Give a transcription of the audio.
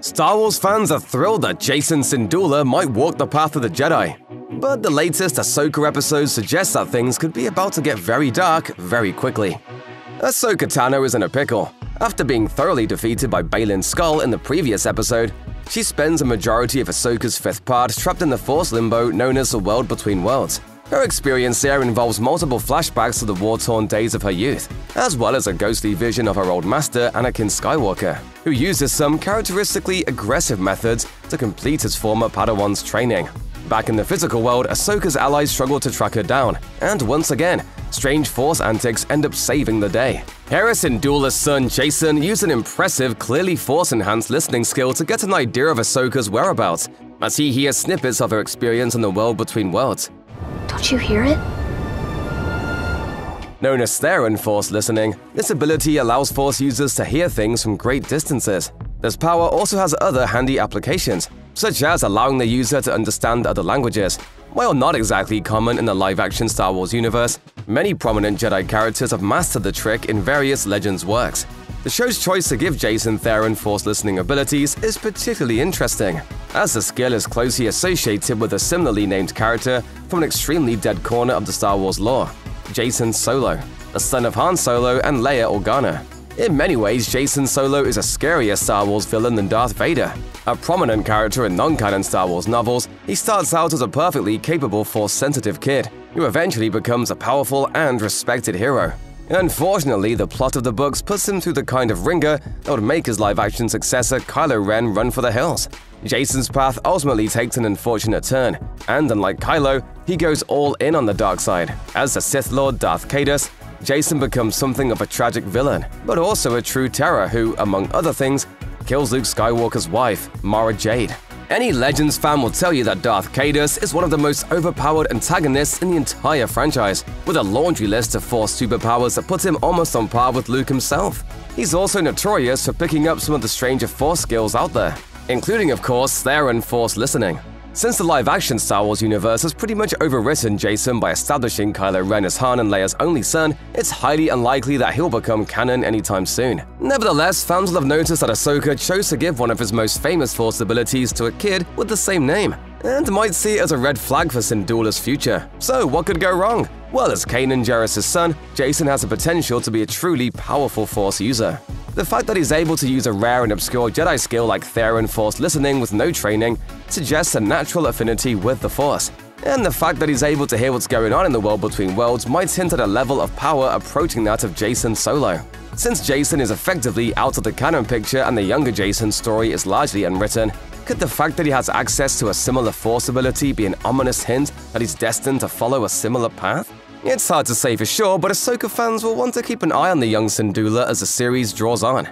Star Wars fans are thrilled that Jacen Syndulla might walk the path of the Jedi. But the latest Ahsoka episode suggests that things could be about to get very dark very quickly. Ahsoka Tano is in a pickle. After being thoroughly defeated by Baylan Skoll in the previous episode, she spends a majority of Ahsoka's fifth part trapped in the Force limbo known as the World Between Worlds. Her experience there involves multiple flashbacks to the war-torn days of her youth, as well as a ghostly vision of her old master, Anakin Skywalker, who uses some characteristically aggressive methods to complete his former Padawan's training. Back in the physical world, Ahsoka's allies struggle to track her down, and once again, strange Force antics end up saving the day. Hera Syndulla's son Jacen used an impressive, clearly Force-enhanced listening skill to get an idea of Ahsoka's whereabouts, as he hears snippets of her experience in the world between worlds. Don't you hear it? Known as Theran Force Listening, this ability allows Force users to hear things from great distances. This power also has other handy applications, such as allowing the user to understand other languages. While not exactly common in the live-action Star Wars universe, many prominent Jedi characters have mastered the trick in various Legends works. The show's choice to give Jacen Theran Force listening abilities is particularly interesting, as the skill is closely associated with a similarly named character from an extremely dead corner of the Star Wars lore, Jacen Solo, the son of Han Solo and Leia Organa. In many ways, Jacen Solo is a scarier Star Wars villain than Darth Vader. A prominent character in non-canon Star Wars novels, he starts out as a perfectly capable Force-sensitive kid, who eventually becomes a powerful and respected hero. Unfortunately, the plot of the books puts him through the kind of ringer that would make his live-action successor Kylo Ren run for the hills. Jacen's path ultimately takes an unfortunate turn, and unlike Kylo, he goes all in on the dark side. As the Sith Lord Darth Caedus, Jacen becomes something of a tragic villain, but also a true terror who, among other things, kills Luke Skywalker's wife, Mara Jade. Any Legends fan will tell you that Darth Caedus is one of the most overpowered antagonists in the entire franchise, with a laundry list of Force superpowers that puts him almost on par with Luke himself. He's also notorious for picking up some of the stranger Force skills out there, including, of course, Theran Force listening. Since the live-action Star Wars universe has pretty much overwritten Jacen by establishing Kylo Ren as Han and Leia's only son, it's highly unlikely that he'll become canon anytime soon. Nevertheless, fans will have noticed that Ahsoka chose to give one of his most famous Force abilities to a kid with the same name, and might see it as a red flag for Syndulla's future. So what could go wrong? Well, as Kanan Jarrus' son, Jacen has the potential to be a truly powerful Force user. The fact that he's able to use a rare and obscure Jedi skill like Theran Force Listening with no training suggests a natural affinity with the Force. And the fact that he's able to hear what's going on in the world between worlds might hint at a level of power approaching that of Jacen Solo. Since Jacen is effectively out of the canon picture and the younger Jacen's story is largely unwritten, could the fact that he has access to a similar Force ability be an ominous hint that he's destined to follow a similar path? It's hard to say for sure, but Ahsoka fans will want to keep an eye on the young Syndulla as the series draws on.